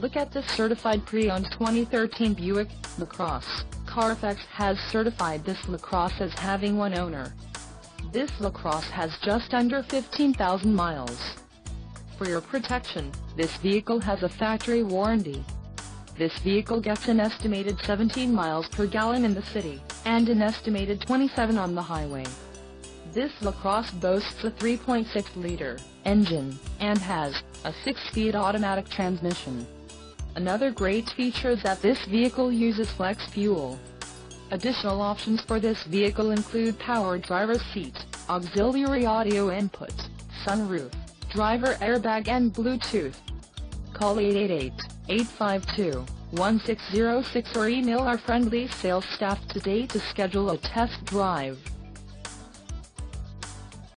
Look at this certified pre-owned 2013 Buick LaCrosse. Carfax has certified this LaCrosse as having one owner. This LaCrosse has just under 15,000 miles. For your protection, this vehicle has a factory warranty. This vehicle gets an estimated 17 miles per gallon in the city, and an estimated 27 on the highway. This LaCrosse boasts a 3.6-liter engine, and has a 6-speed automatic transmission. Another great feature that this vehicle uses flex fuel. Additional options for this vehicle include power driver's seat, auxiliary audio input, sunroof, driver airbag and Bluetooth. Call 888-852-1606 or email our friendly sales staff today to schedule a test drive.